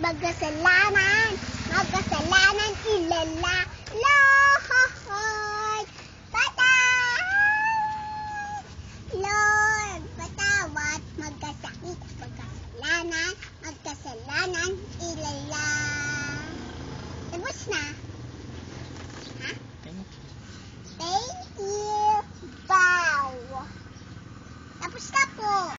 magkasalanan, magkasalanan ilala. Lord, patawad! Lord, patawad, magkasakit, magkasalanan, magkasalanan ilala. Tapos na. Ha? Thank you. Bow. Tapos na po.